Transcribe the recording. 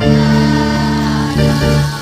la la